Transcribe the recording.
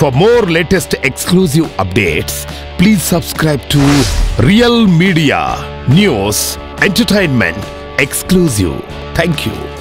For more latest exclusive updates, please subscribe to Real Media News Entertainment Exclusive. Thank you.